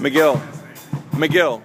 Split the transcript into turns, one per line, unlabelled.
Miguel. Miguel.